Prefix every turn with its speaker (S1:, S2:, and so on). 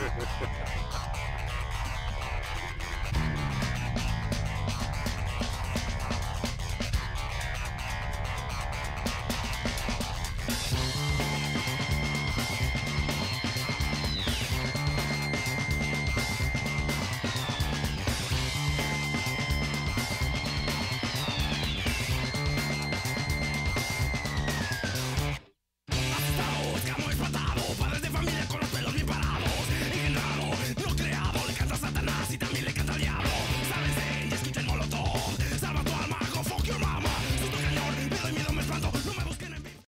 S1: Ha ha ha ha.